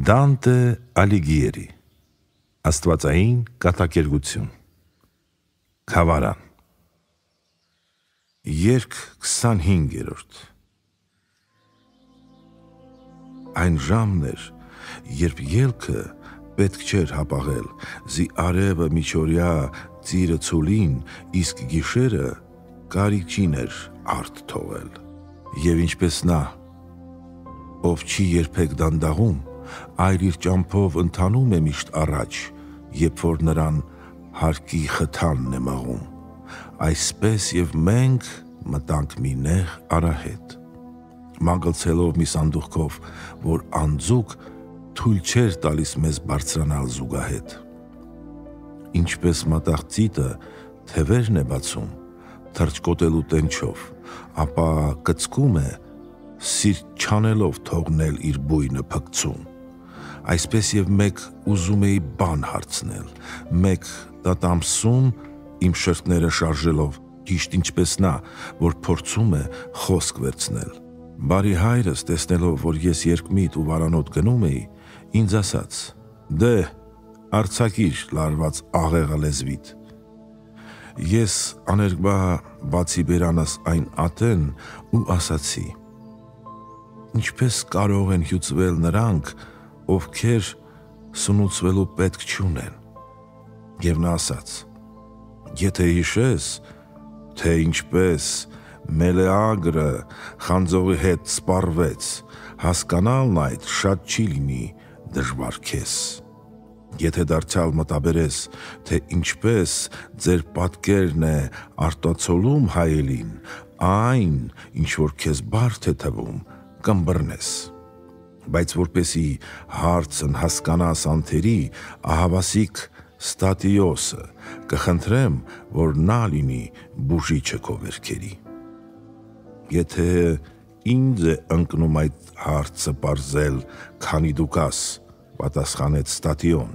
Դանտե Ալիգիերի Աստվածային կատակերգություն Խավարան Երկ 25-րդ Այն ժամն էր, երբ ելքը պետք չէր հապաղել, զի արևը միջորյա ծիրը ցուլին, իսկ գիշերը կարիճին էր արդ թողել։ Եվ ինչպես նա, ով չի երբեք դանդաղում, այլ իր ճամփով ընթանում է միշտ առաջ, երբ որ նրան հարկի խթանն է մաղում։ Այսպես եւ մենք մտանք մի նեղ արահետ մագլցելով մի սանդուղքով, որ անձուկ թույլ չէր տալիս մեզ բարձրանալ զուգահետ։ Ինչպես մատաղ ծիտը թևերն է բացում, թրջկոտելու տենչով, ապա կծկում է սիրտ չանելով թողնել իր բույնը փկցում։ Այսպես եւ մեկ ուզում էի բան հարցնել, մեկ տատամսում իմ շրտները շարժելով, ճիշտ ինչպես նա, որ փորձում է խոսք վերցնել Բարի հայրս, տեսնելով, որ ես երկմիտ ու վարանոտ գնում էի, ինձ ասաց. «Դե, արցակիր լարված աղեղը լեզվիտ»։ Ես աներկբա բացի բերանս այն ատեն ու ասացի. Ինչպես կարող են հյուծվել նրանք, ովքեր սնուցվելու պետք չունեն։ Եվ նա ասաց. Եթե հիշես, թե ինչպես Մելեագրը խանձողի հետ սպառվեց, հասկանալն այդ շատ չի լինի դժվար քեզ։ Եթե դարձյալ մտաբերես, թե ինչպես ձեր պատկերն է արտացոլում հայելին, այն, ինչ որ քեզ բարդ է թվում, կմբռնես բայց որպեսի հարցն հասկանաս անթերի, ահավասիկ ստատիոսը, կխնդրեմ, որ նա լինի բուժիչը քո վերքերի։ Եթե ինձ է ընկնում այդ հարցը բարձել, քանի դու կաս, պատասխանեց ստատիոն,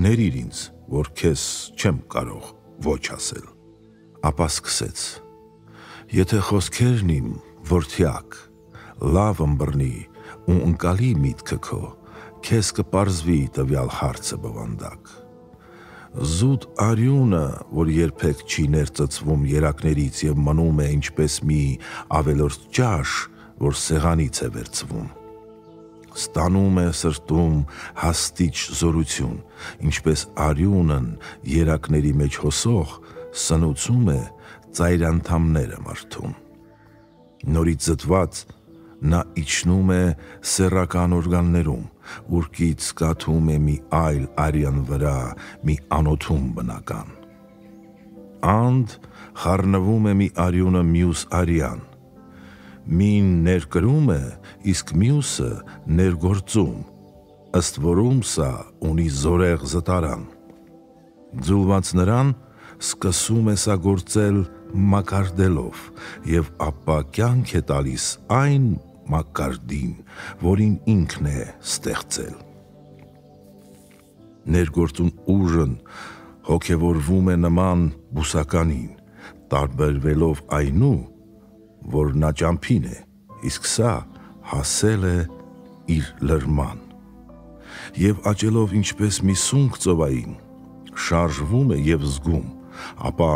ներիր ինձ, որ քեզ չեմ կարող ոչ ասել։ Ապա սկսեց. Եթե խոսքերն իմ որդյակ լավ ըմբռնի ու ընկալի միտքը քո, քեզ կպարզվի տվյալ հարցը բովանդակ զուտ արյունը, որ երբեք չի ներծծվում երակներից եւ մնում է ինչպես մի ավելորդ ճաշ, որ սեղանից է վերցվում։ Ստանում է սրտում հաստիճ զորություն, ինչպես արյունն երակների մեջ հոսող սնուցում է ծայրանդամները մարդուն։ Նորից զտված նա իջնում է սեռական օրգաններում, ուրկից կաթում է մի այլ արյան վրա, մի անոթում բնական։ Անդ խառնվում է մի արյունը մյուս արյան։ Մին ներկրում է, իսկ մյուսը ներգործում, ըստ որում սա ունի զորեղ զտարան։ Ձուլված նրան սկսում է սա գործել մակարդելով եւ ապա կյանք է տալիս այն մակարդին, որին ինքն է ստեղծել։ Ներգործուն ուժն հոգևորվում է նման բուսականին, տարբերվելով այնու, որ նա ճամփին է, իսկ սա հասել է իր լրման։ Եվ աճելով ինչպես մի սունկ ծովային, շարժվում է եւ զգում, ապա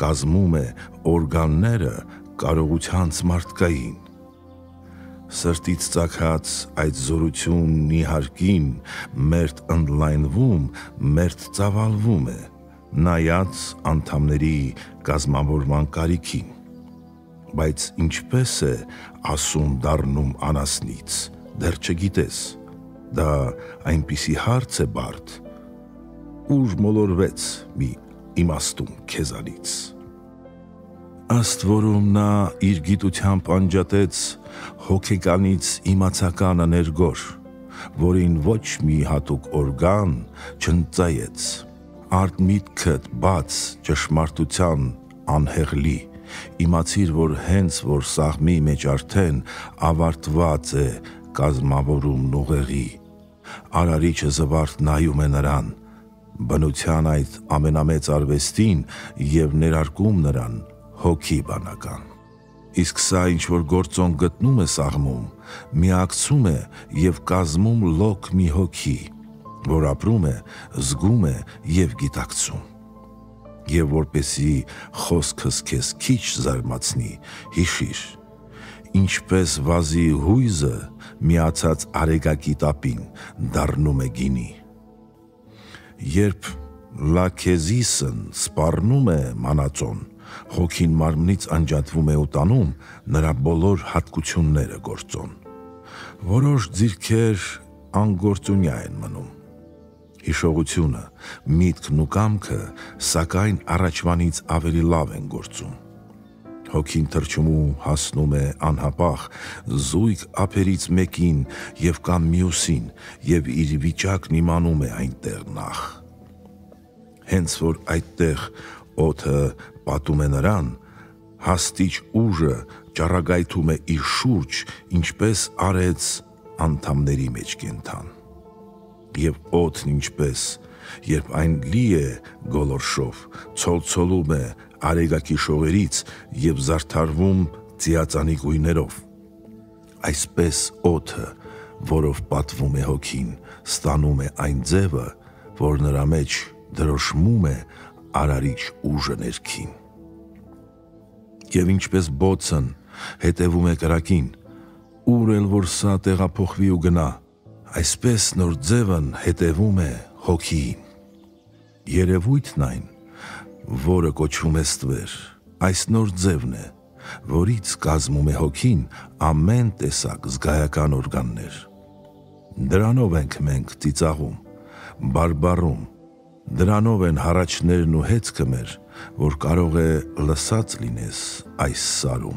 կազմում է օրգանները կարողությանց մարդկային սրտից ցակած այդ զորությունն իհարկին մերթ ընդլայնվում, մերթ ծավալվում է, նայած անդամների կազմավորման կարիքին։ Բայց ինչպես է ասում դառնում անասնից, դեռ չգիտես։ Դա այնպիսի հարց է բարդ, ուր մոլորվեց մի իմաստուն քեզանից ըստ որում նա իր գիտությամբ անջատեց հոգեկանից իմացականը ներգոր, որին ոչ մի հատուկ օրգան չընծայեց, արդ միտքդ բաց ճշմարտության անհեղլի, իմացիր, որ հենց որ սաղմի մեջ արդեն ավարտված է կազմավորումն ուղեղի, արարիչը զվարթ նայում է նրան, բնության այդ ամենամեծ արվեստին եւ ներարկում նրան հոգի բանական։ Իսկ սա ինչ որ գործոն գտնում է սաղմում, միակցում է եւ կազմում լոկ մի հոգի, որ ապրում է, զգում է եւ գիտակցում։ Եվ որպեսի խոսքս քեզ քիչ զարմացնի, հիշիր, ինչպես վազի հույզը միացած արեգակի տապին դառնում է գինի։ Երբ լաքեզիսն սպառնում է մանածոն, հոգին մարմնից անջատվում է ու տանում նրա բոլոր հատկությունները գործոն։ Որոշ ձիրքեր անգործունյա են մնում։ Հիշողությունը, միտքն ու կամքը, սակայն առաջվանից ավելի լավ են գործում։ Հոգին թրջում ու հասնում է անհապաղ զույգ ափերից մեկին եւ կամ մյուսին եւ իր վիճակն իմանում է այնտեղ նախ։ Հենց որ այդտեղ օդը պատում է նրան, հաստիճ ուժը ճառագայթում է իր շուրջ, ինչպես արեց անդամների մեջ կենթան։ Եվ օդն ինչպես, երբ այն լի է գոլորշով, ցոլցոլում է արեգակի շողերից եւ զարդարվում ծիածանի գույներով։ Այսպես օդը, որով պատվում է հոգին, ստանում է այն ձևը, որ նրա մեջ դրոշմում է արարիչ ուժը ներքին։ Եվ ինչպես բոցն հետևում է կրակին, ուր էլ որ սա տեղափոխվի ու գնա, այսպես նոր ձևն հետևում է հոգիին։ Երևույթն այն, որը կոչվում է ստվեր, այս նոր ձևն է, որից կազմում է հոգին ամեն տեսակ զգայական օրգաններ։ Դրանով ենք մենք ծիծաղում, բարբարում, Դրանով են հառաչներն ու հեծքը մեր, որ կարող է լսած լինես այս սարում։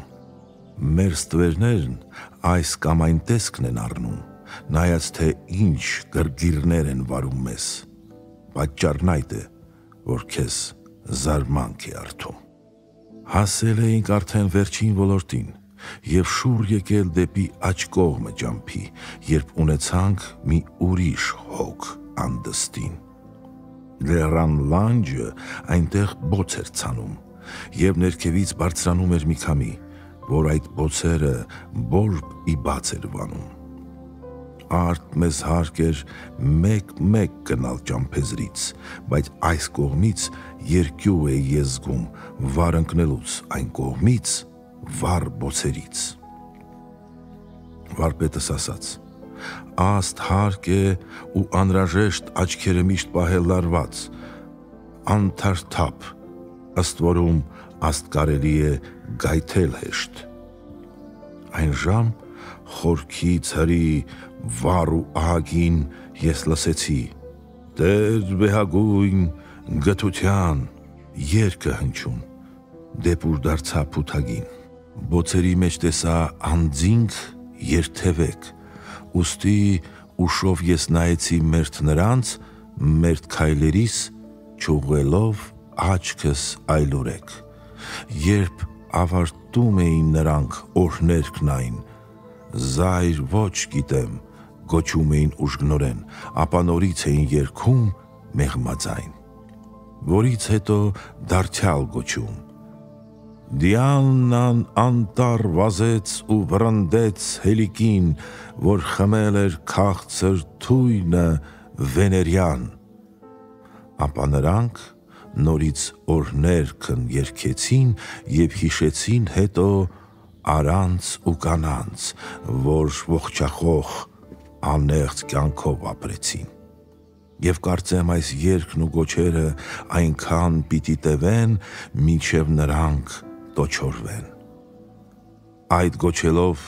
Մեր ստվերներն այս կամ այն տեսքն են առնում, նայած թե ինչ գրգիրներ են վարում մեզ։ Պատճառն այդ է, որ քեզ զարմանք է արթում։ Հասել էինք արդեն վերջին ոլորտին եւ շուռ եկել դեպի աջ կողմը ջամփի, երբ ունեցանք մի ուրիշ հոգ անդստին լեռան լանջը այնտեղ բոց էր ցանում եւ ներքևից բարձրանում էր մի քամի, որ այդ բոցերը բոլբ ի բաց էր վանում։ Արդ մեզ հարկ էր մեկ-մեկ գնալ ճամփեզրից, բայց այս կողմից երկյու է եզգում վար ընկնելուց, այն կողմից վար բոցերից։ Վարպետս ասաց աստ հարկ է ու անրաժեշտ աչքերը միշտ պահել լարված, անթարթապ, ըստ որում աստ կարելի է գայթել հեշտ։ Այն ժամ խորքի ցրի վառ ու ահագին ես լսեցի. Տեր վեհագույն գթության երկը հնչում դեպուր դարձա փութագին բոցերի մեջ տեսա անձինք երթևեք Ոստի ուշով ես նայեցի մերթ նրանց, մերթ քայլերիս ճուղելով աչքս այլուրեք։ Երբ ավարտում էին նրանք օրհներքն այն, զայր ոչ գիտեմ, գոչում էին ուժգնորեն, ապա նորից էին երգում մեղմաձայն, որից հետո դարձյալ գոչում Դիաննան անտար վազեց ու վրընդեց հելիկին, որ խմել էր քաղցր թույնը վեներյան։ Ապա նրանք նորից օրներքն երկեցին եւ հիշեցին հետո արանց ու կանանց, որ ողջախոհ անեղծ կյանքով ապրեցին։ Եվ կարծեմ այս երկն ու գոչերը այնքան պիտի տևեն, մինչև նրանք տոչորվեն։ Այդ գոչելով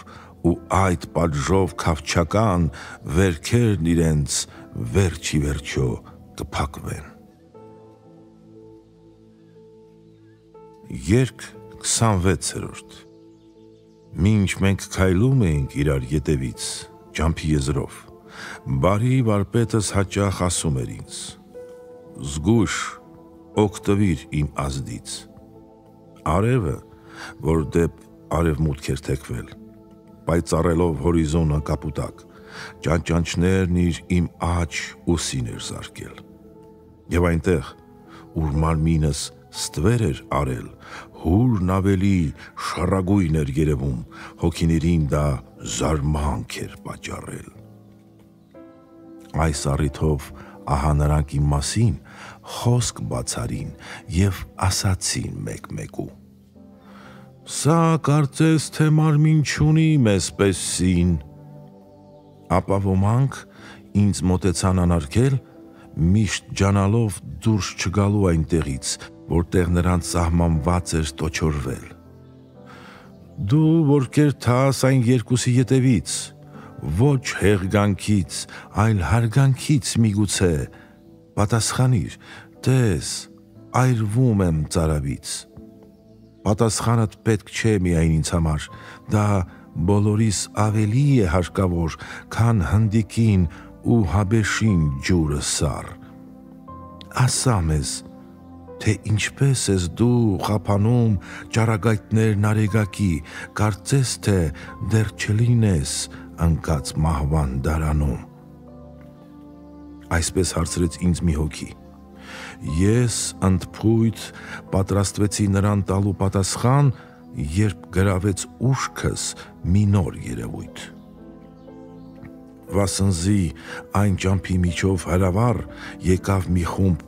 ու այդ պատժով խավչական վերքերն իրենց վերջի վերջո կփակվեն։ Երկ 26-րդ Մինչ մենք քայլում էինք իրար ետևից, ջամփի եզրով, բարի վարպետս հաճախ ասում էր ինձ. զգուշ, օգտվիր իմ ազդից արևը, որ դեպ արևմուտք էր թեքվել, պայծառելով հորիզոնը կապուտակ, ճանճանչներն իր իմ աչ ուսին էր զարկել։ Եվ այնտեղ, ուր մարմինս ստվեր էր արել, հուրն ավելի շարագույն էր երևում, հոգիներին դա զարմանք էր պատճառել։ Այս առիթով ահա նրանք իմ մասին խոսք բացարին եւ ասացին մեկ-մեկու։ Սա կարծես թե մարմին չունի մեզպեսին։ Ապա ոմանք ինձ մտեցան անարգել, միշտ ջանալով դուրս չգալու այնտեղից, որտեղ նրանց սահմանված էր տոչորվել։ Դու որ կերթաս այն երկուսի ետևից, ոչ հեղգանքից, այլ հարգանքից միգուցե, պատասխանիր, տես, այրվում եմ ծարավից։ Պատասխանդ պետք չէ միայն ինձ համար, դա բոլորիս ավելի է հարկավոր, քան հնդիկին ու հաբեշին ջուրը սար։ Ասա մեզ, թե ինչպես ես դու խափանում ճարագայթներն արեգակի, կարծես թե դեռ չլինես ընկած մահվան դարանում։ Այսպես հարցրեց ինձ մի հոգի։ Ես ընդփույթ պատրաստվեցի նրան տալու պատասխան, երբ գրավեց ուշքս մի նոր երևույթ վասնզի այն ճամփի միջով հրավառ եկավ մի խումբ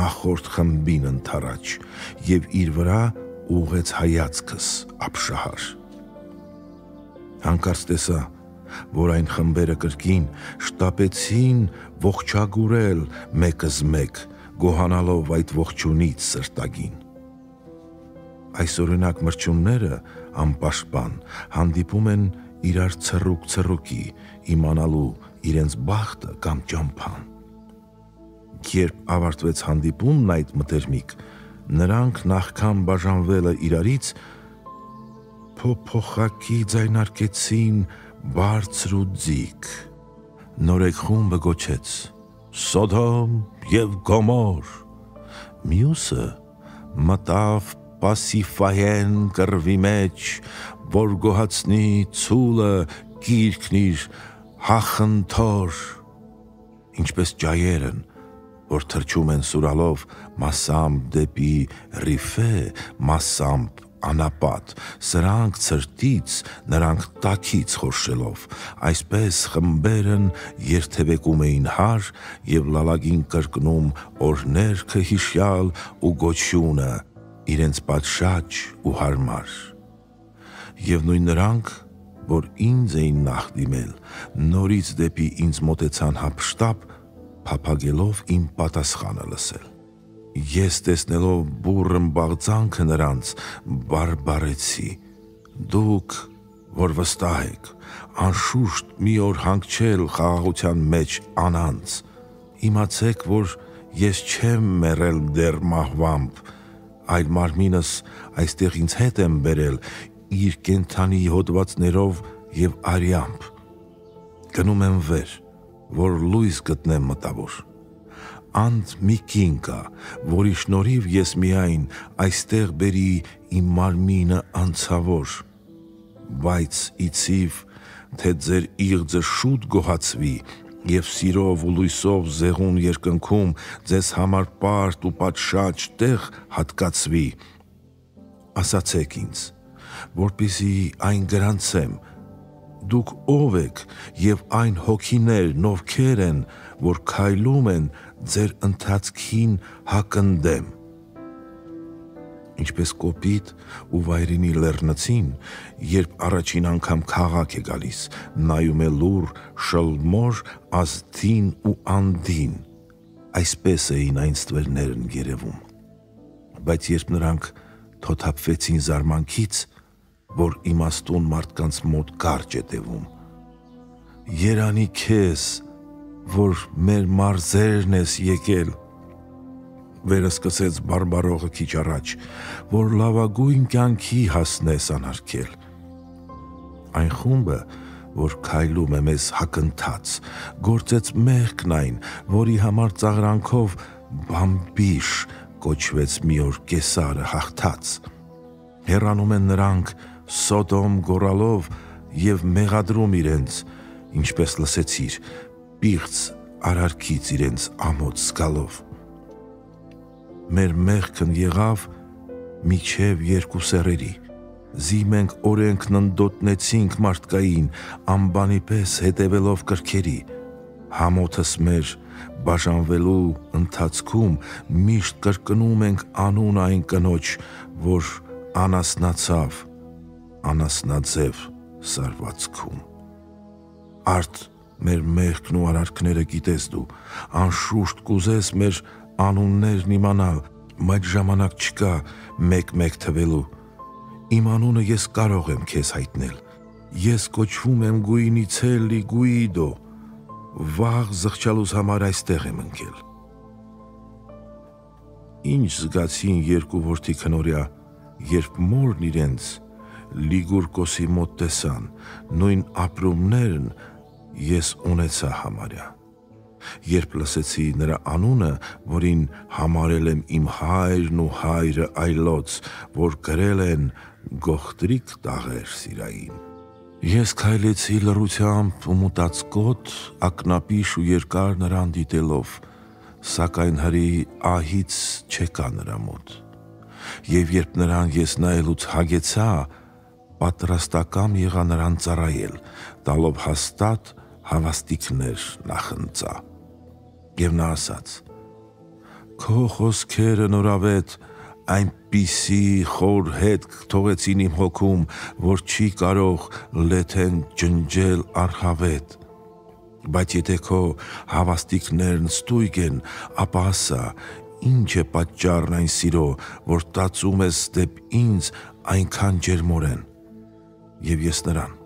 նախորդ խմբին ընթരാճ եւ իր վրա ուղեց հայացքս ապշահար հանկարծ տեսա որ այն խմբերը կրկին շտապեցին ողջագուրել մեկս մեկ գոհանալով այդ ողջունից սրտագին այսօրինակ մրջունները անպաշտպան հանդիպում են իրար ցռուկ ցռուկի իմանալու իրենց բախտը կամ ճամփան։ Երբ ավարտվեց հանդիպումն այդ մտերմիկ, նրանք նախքան բաժանվելը իրարից փոփոխակի ձայնարկեցին բարձր ու ձիգ։ Նորեկ խումբը գոչեց. Սոդոմ եւ Գոմոր։ Մյուսը մտավ պասիֆայեն կրվի մեջ, որ գոհացնի ցուլը գիրքն իր հախնթոր, ինչպես ջայերն, որ թրջում են սուրալով մասամբ դեպի ռիֆե, մասամբ անապատ, սրանք ցրտից, նրանք տակից խորշելով, այսպես խմբերն երթևեկում էին հար եւ լալագին կրկնում օրներքը հիշյալ ու գոչյունը իրենց պատշաճ ու հարմար։ Եվ նույն նրանք որ ինձ էին նախ դիմել, նորից դեպի ինձ մոտեցան հապշտապ, փափագելով իմ պատասխանը լսել։ Ես տեսնելով բուրըն բաղձանքը նրանց, բարբարեցի. Դուք, որ վստահ եք, անշուշտ մի օր հանգչել խաղաղության մեջ անանց, իմացեք, որ ես չեմ մեռել դեռ մահվամբ, այլ մարմինս այստեղ ինձ հետ եմ բերել իր կենթանի հոդվածներով եւ արյամբ։ Գնում եմ վեր, որ լույս գտնեմ մտավոր։ Անդ մի կին կա, որի շնորհիվ ես միայն այստեղ բերի իմ մարմինը անցավոր, բայց իցիվ, թե ձեր իղձը շուտ գոհացվի եւ սիրով ու լույսով զեղուն երկնքում ձեզ համար պարտ ու պատշաճ տեղ հատկացվի ասացեք ինձ որպիսի այն գրանցեմ, դուք ով եք եւ այն հոգիներն ովքեր են, որ քայլում են ձեր ընթացքին հակնդեմ։ Ինչպես կոպիտ ու վայրենի լեռնացին, երբ առաջին անգամ քաղաք է գալիս, նայում է լուր, շլմոր, ազդին ու անդին, այսպես էին այն ստվերներն երևում։ Բայց երբ նրանք թոթափվեցին զարմանքից, որ իմաստուն մարդկանց մոտ կարճ է տևում։ Երանի քեզ, որ մեր մարզերն ես եկել, վերսկսեց բարբարողը քիչ առաջ, որ լավագույն կյանքի հասնես անարգել։ Այն խումբը, որ քայլում է մեզ հակընթաց, գործեց մեղքն այն, որի համար ծաղրանքով բամբիշ կոչվեց մի օր կեսարը հաղթած։ Հեռանում են նրանք, Սոդոմ գորալով եւ մեղադրում իրենց, ինչպես լսեցիր, պիղծ արարքից իրենց ամոց զգալով։ Մեր մեղքն եղավ միչև երկու սերերի։ Զի մենք օրենքն ընդոտնեցինք մարդկային, անբանի պես հետևելով կրքերի։ Համոթս մեր բաժանվելու ընթացքում միշտ կրկնում ենք անուն այն կնոջ, որ անասնացավ, անասնաձև սարվածքում։ Արդ մեր մեղքն ու արարքները գիտես դու, անշուշտ կուզես մեր անուններն իմանալ, բայց ժամանակ չկա մեկ-մեկ թվելու Իմ անունը ես կարող եմ քեզ հայտնել։ Ես կոչվում եմ Գուինիցելի Գուիդո։ Վաղ զղջալուց համար այստեղ եմ ընկել։ Ինչ զգացին երկու որդի քնորյա, երբ մորն իրենց Լիգուրկոսի մոտ տեսան, նույն ապրումներն ես ունեցա համարյա։ Երբ լսեցի նրա անունը, որին համարել եմ իմ հայրն ու հայրը այլոց, որ գրել են գողտրիկ տաղեր սիրային։ Ես քայլեցի լռությամբ ու մտածկոտ, ակնապիշ ու երկար նրան դիտելով, սակայն հրի ահից չեկա նրա մոտ։ Եվ երբ նրան ես նայելուց հագեցա, պատրաստակամ եղա նրան ծառայել, տալով հաստատ հավաստիքներ նախընծա։ Եվ նա ասաց. Քո խոսքերը նորավետ այնպիսի խոր հետք թողեցին իմ հոգում, որ չի կարող լեթեն ջնջել արխավետ։ Բայց եթե քո հավաստիքներն ստույգ են, ապա ասա, ինչ է պատճառն այն սիրո, որ տածում ես դեպ ինձ այնքան ջերմորեն։ Եվ ես նրան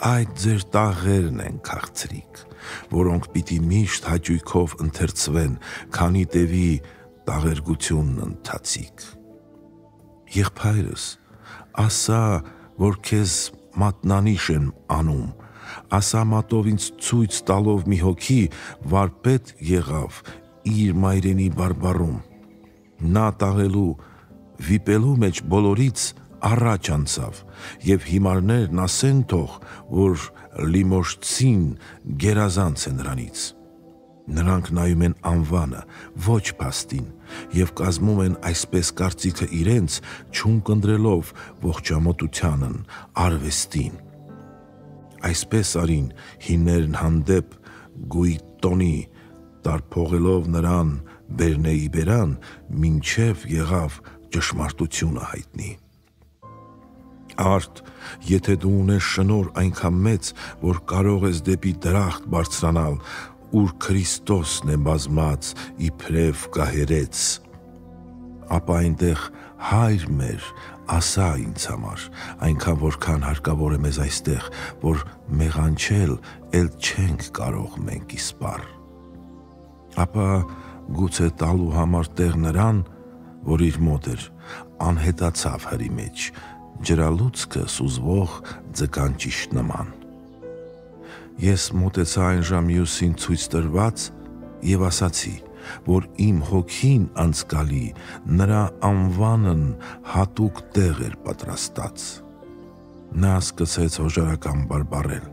այդ ձեր տաղերն են քաղցրիկ, որոնք պիտի միշտ հաճույքով ընթերցվեն, քանի տևի տաղերգությունն ընթացիկ։ Եղբայրս, ասա, որ քեզ մատնանիշ են անում, ասա մատով ինձ ցույց տալով մի հոգի վարպետ եղավ իր մայրենի բարբարում։ Նա տաղելու վիպելու մեջ բոլորից առաջ անցավ եւ հիմարներն ասեն թող, որ լիմոշցին գերազանց է նրանից։ Նրանք նայում են անվանը, ոչ փաստին, եւ կազմում են այսպես կարծիքը իրենց, չունկնդրելով ողջամոտությանն, արվեստին։ Այսպես արին հիներն հանդեպ գույտոնի, տարփողելով նրան Բերնեի բերան, մինչև եղավ ճշմարտությունը հայտնի։ Արդ, եթե դու ունես շնոր այնքան մեծ, որ կարող ես դեպի դրախտ բարձրանալ, ուր Քրիստոսն է բազմած իբրև կահերեց, ապա այնտեղ հայր մեր ասա ինձ համար, այնքան որքան հարկավոր է մեզ այստեղ, որ մեղանչել էլ չենք կարող մենք իսպար։ Ապա գուցե տալու համար տեղ նրան, որ իր մոտ էր, անհետացավ հրի մեջ, ջրալուցքը սուզվող ձկանճիշտ նման ես մոտեցա այն ժամյուսին ցույց տրված եւ ասացի, որ իմ հոգին անցկալի նրա անվանն հատուկ տեղ էր պատրաստած։ Նա սկսեց հոժարական բարբարել։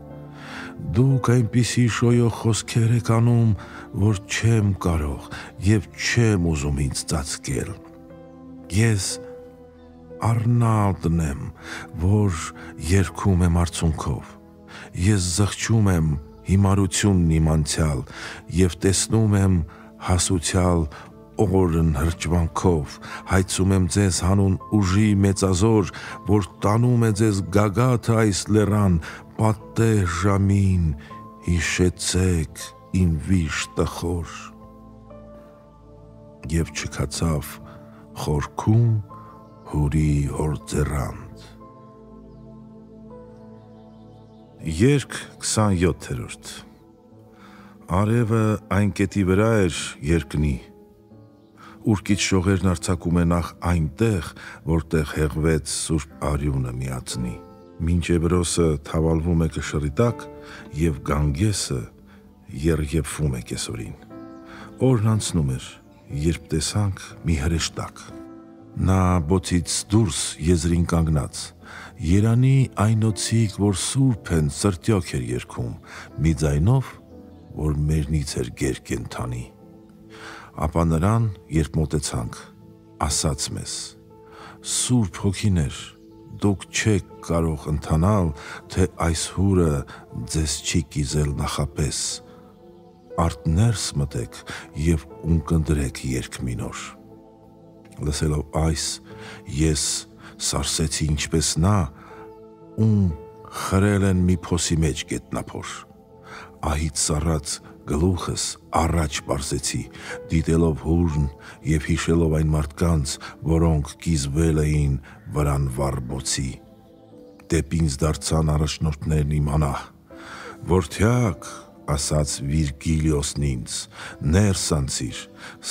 Դուք այնպիսի շոյող խոսքեր եք անում, որ չեմ կարող եւ չեմ ուզում ինձ ծածկել։ Ես Արնալդն եմ, որ երկում եմ արցունքով ես զղջում եմ հիմարությունն իմ անցյալ եւ տեսնում եմ հասուցյալ օրն հրճվանքով, հայցում եմ ձեզ հանուն ուժի մեծազոր, որ տանում է ձեզ գագաթ այս լերան, պատեր ժամին, հիշեցեք իմ վիշ տխոր։ Եվ չկացավ խորքում հուրի հոր ձեռան։ Երկ 27-րդ Արևը այն կետի վրա էր երկնի, ուրկից շողերն արցակում է նախ այնտեղ, որտեղ հեղվեց Սուրբ Արյունը միացնի։ Մինչ Էբրոսը թավալվում է կշռի տակ եւ Գանգեսը երևում է կեսորին։ Օրն անցնում էր, երբ տեսանք մի հրեշտակ։ Նա բոցից դուրս եզրին կանգնած Երանի այնոցիկ, որ սուրբ են սրտյոք էր երկում, մի ձայնով, որ մերնից էր գեր կենթանի։ Ապա նրան, երբ մոտեցանք, ասաց մեզ. Սուրբ հոգիներ, դուք չեք կարող ընթանալ, թե այս հուրը ձեզ չի կիզել նախապես։ Արդ ներս մտեք եւ ունկնդրեք երկմինոր։ Լսելով այս, ես սարսեցի ինչպես նա, ում խրել են մի փոսի մեջ գետնափոր։ Ահից սառած գլուխս առաջ բարձեցի, դիտելով հուրն եւ հիշելով այն մարդկանց, որոնք կիզվել էին վրան վարբոցի։ Դեպինց դարձան առաջնորդներն իմ անահ։ Որթյակ, ասաց Վիրգիլիոսն ինձ, ներս անցիր,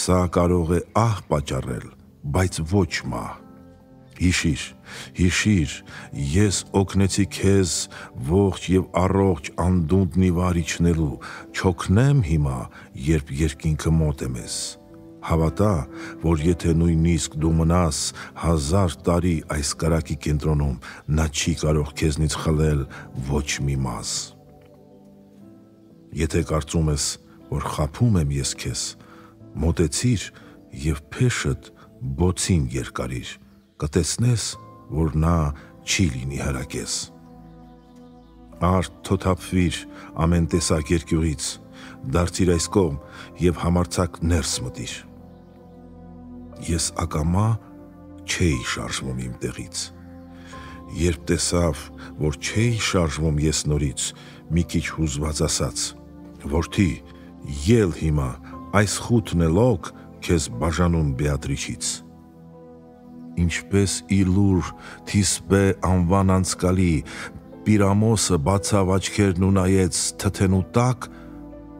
սա կարող է ահ պատճառել, բայց ոչ մահ։ Հիշիր, հիշիր, ես օգնեցի քեզ ողջ եւ առողջ անդունդն իվարիչնելու, չօգնեմ հիմա, երբ երկինքը մոտ է մեզ։ Հավատա, որ եթե նույնիսկ դու մնաս հազար տարի այս կարակի կենտրոնում, նա չի կարող քեզնից խլել ոչ մի մազ։ Եթե կարծում ես, որ խափում եմ ես քեզ, մոտեցիր եւ փեշդ բոցին երկարիր կտեսնես, որ նա չի լինի հրակես։ Արդ թոթափվիր ամեն տեսակ երկյուղից, դարձիր այս կողմ եւ համարցակ ներս մտիր։ Ես ակամա չէի շարժվում իմ տեղից։ Երբ տեսավ, որ չէի շարժվում ես նորից, մի քիչ հուզված ասաց. Որդի, ել հիմա, այս խութն է լոկ քեզ բաժանում Բեատրիչից ինչպես իլուր թիսպե անվան անցկալի Պիրամոսը բացավ աչքերն ու նայեց թթենու տակ,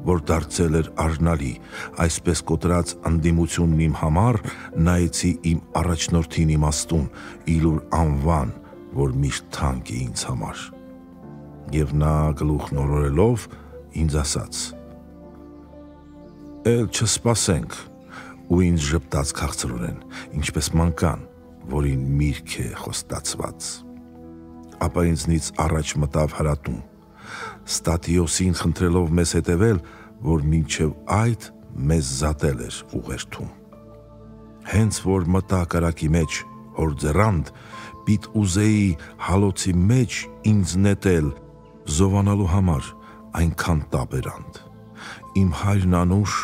որ դարձել էր արնալի, այսպես կոտրած անդիմությունն իմ համար նայեցի իմ առաջնորդին իմաստուն, իլուր անվան, որ միշտ թանկ է ինձ համար։ Եվ նա գլուխ նորորելով ինձ ասաց. Էլ չսպասենք, ու ինձ ժպտաց քաղցրորեն, ինչպես մանկան, որին միրք է խոստացված։ Ապա ինձնից առաջ մտավ հրատում։ Ստատիոսին խնդրելով մեզ հետևել, որ մինչև այդ մեզ զատել էր ուղերթում։ Հենց որ մտա կարակի մեջ, որ ձեռանդ, պիտ ուզեի հալոցի մեջ ինձ նետել, զովանալու համար այնքան տաբերանդ։ Իմ հայրն անուշ,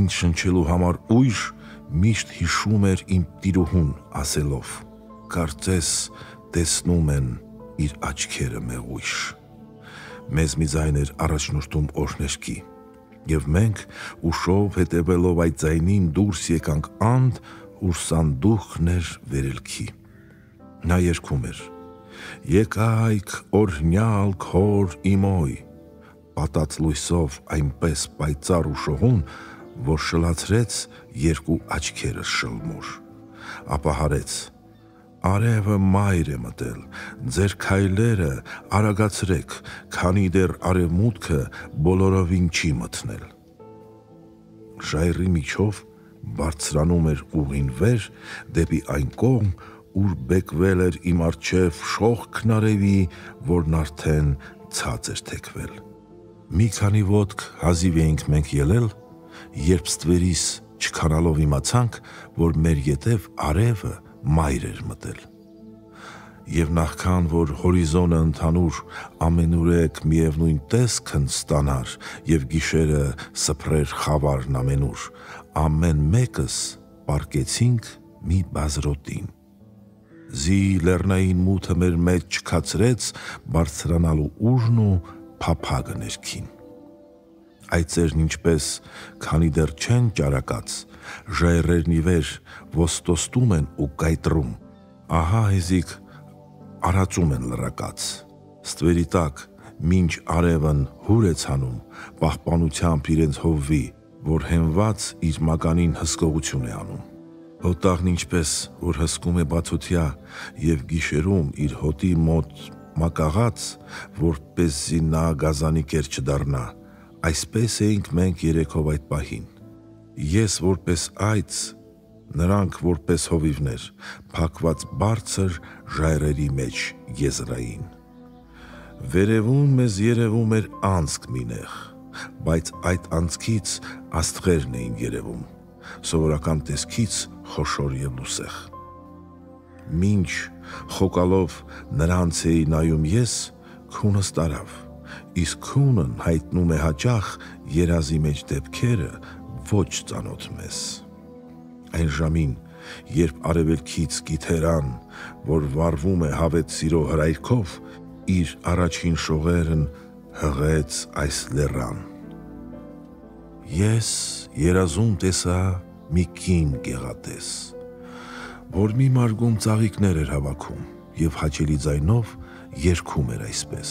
ինձ շնչելու համար ույժ միշտ հիշում էր իմ տիրուհուն ասելով. կարծես տեսնում են իր աչքերը մեղույշ։ Մեզ մի ձայն էր առաջնորդում օրհներքի, եւ մենք ուշով հետևելով այդ ձայնին դուրս եկանք անդ, ուր սանդուղքն էր վերելքի։ Նա երգում էր. Եկայք օրհնյալ քոր իմոյ, պատած լույսով այնպես պայծառ ու շողուն, որ շլացրեց երկու աչքերս շլմուր, ապա հարեց. Արևը մայր է մտել, ձեր քայլերը արագացրեք, քանի դեռ արևմուտքը բոլորովին չի մտնել։ Ժայռի միջով բարձրանում էր ուղին վեր դեպի այն կողմ, ուր բեկվել էր իմ արջև շող քնարևի, որն արդեն ցած էր թեքվել։ Մի քանի ոտք հազիվ էինք մենք ելել, երբ ստվերիս չքանալով իմացանք, որ մեր յետև արևը մայր էր մտել։ Եվ նախքան որ հորիզոնը ընդհանուր ամենուրեք միևնույն տեսքն ստանար եւ գիշերը սփրեր խավարն ամենուր, ամեն մեկս պարկեցինք մի բազրոտին։ Զի լեռնային մութը մեր մեջ չքացրեց բարձրանալու ուժն ու փափագը ներքին այծերն ինչպես, քանի դեռ չեն ճարակած, ժայռերն ի վեր ոստոստում են ու կայտրում, ահա հեզիկ արածում են լրակած, ստվերի տակ, մինչ արևն հուր է ցանում, պահպանությամբ իրենց հովվի, որ հենված իր մականին հսկողություն է անում։ Հոտաղն ինչպես, որ հսկում է բացօթյա եւ գիշերում իր հոտի մոտ մակաղած, որպեսզի նա գազանի կեր չդառնա, Այսպես էինք մենք երեքով այդ պահին։ Ես որպես այց, նրանք որպես հովիվներ, փակված բարձր ժայռերի մեջ եզրային։ Վերևում մեզ երևում էր անցք մինեղ, բայց այդ անցքից աստղերն էին երևում, սովորական տեսքից խոշոր եւ լուսեղ։ Մինչ խոկալով նրանց էի նայում ես, քունս տարավ, իսկ քունն հայտնում է հաճախ երազի մեջ դեպքերը ոչ ծանոթ մեզ։ Այն ժամին, երբ արևելքից գիթերան, որ վառվում է հավետ սիրո հրայքով, իր առաջին շողերն հղեց այս լեռան։ Ես երազում տեսա մի կին գեղատես, որ մի մարգում ծաղիկներ էր հավաքում եւ հաճելի ձայնով երգում էր այսպես.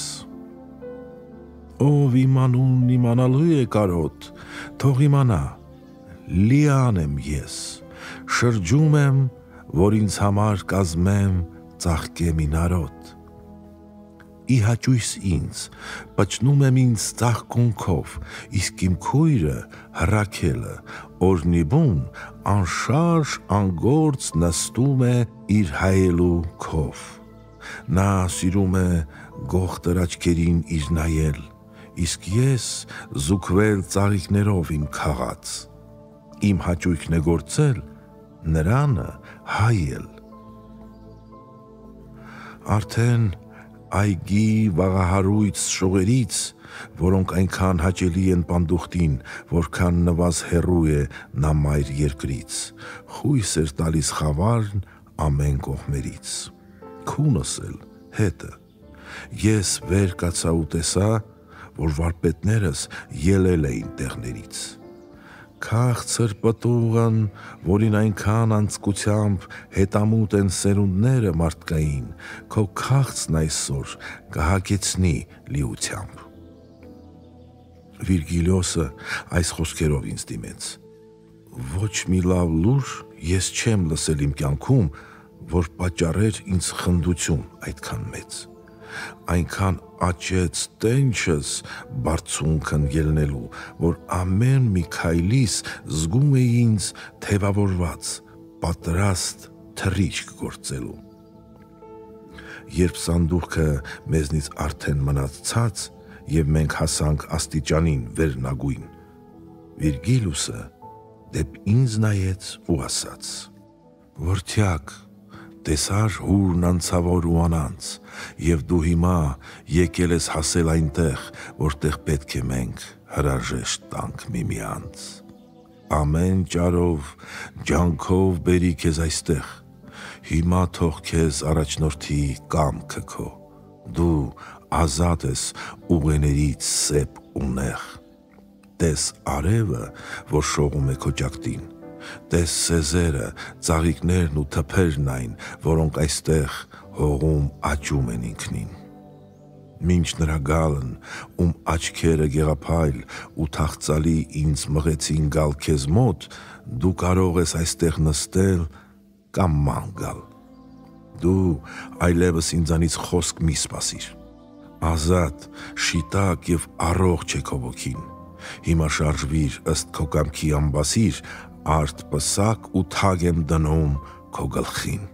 Ով իմանուն իմանալու է կարոտ, թող իմանա, լիան եմ ես, շրջում եմ, որ ինձ համար կազմեմ ծաղկե մի նարոտ։ Ի հաճույս ինձ, պճնում եմ ինձ ծաղկունքով, իսկ իմ քույրը հրաքելը, օրնիբուն անշարժ անգործ նստում է իր հայելու քով։ Նա սիրում է գող տրաչկերին իր նայել, իսկ ես զուգվել ծաղիկներով իմ քաղած։ Իմ հաճույքն է գործել, նրանը հայել։ Արդեն այգի վաղահարույց շողերից, որոնք այնքան հաճելի են պանդուխտին, որքան նվազ հեռու է նա մայր երկրից, խույս էր տալիս խավարն ամեն կողմերից։ Քունս էլ հետը։ Ես վեր կացա ու տեսա, որ վարպետներս ելել էին տեղներից։ Քաղցր պտուղն, որին այնքան անցկությամբ հետամուտ են սերունդները մարդկային, քո քաղցն այսօր կհագեցնի լիությամբ։ Վիրգիլիոսը այս խոսքերով ինձ դիմեց։ Ոչ մի լավ լուր ես չեմ լսել իմ կյանքում, որ պատճառեր ինձ խնդություն այդքան մեծ այնքան աճեց տենչս բարձունքն ելնելու, որ ամեն մի քայլիս զգում էի ինձ թևավորված, պատրաստ թռիչք գործելու։ Երբ սանդուղքը մեզնից արդեն մնաց ցած եւ մենք հասանք աստիճանին վերնագույն, Վիրգիլուսը դեպ ինձ նայեց ու ասաց. Որթյակ տեսար հուրն անցավոր ու անանց, եւ դու հիմա եկել ես հասել այնտեղ, որտեղ պետք է մենք հրաժեշտ տանք միմյանց։ Ամեն ճարով, ջանքով բերի քեզ այստեղ։ Հիմա թող քեզ առաջնորդի կամքը քո։ Դու ազատ ես ուղեներից սեփ ու նեղ։ Տես արևը, որ շողում է քո ճակտին տես սեզերը, ծաղիկներն ու թփերն այն, որոնք այստեղ հողում աճում են ինքնին։ Մինչ նրա գալն, ում աչքերը գեղափայլ ու թաղծալի ինձ մղեցին գալ քեզ մոտ, դու կարող ես այստեղ նստել կամ ման գալ։ Դու այլևս ինձանից խոսք մի սպասիր։ Ազատ, շիտակ եւ առողջ է քո ոգին։ Հիմա շարժվիր ըստ քո կամքի ամբասիր, արդ պսակ ու թագ եմ դնում քո գլխին։